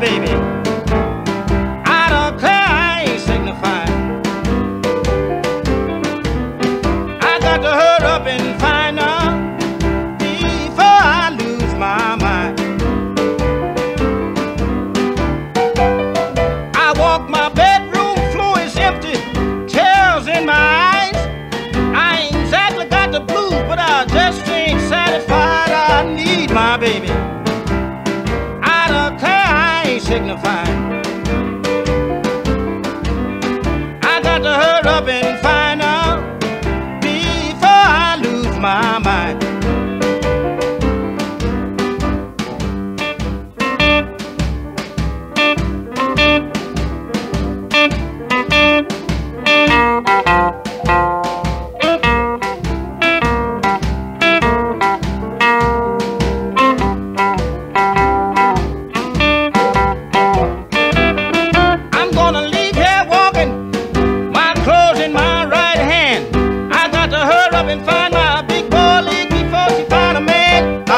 baby. I don't care, I ain't. I got to hurry up and find before I lose my mind. I walk my bedroom floor empty, tears in my eyes. I ain't exactly got the blues, but I just ain't satisfied. I need my baby signifying. I got to hurry up and find out before I lose my mind.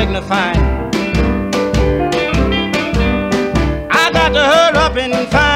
signifying. I got to hurry up and find.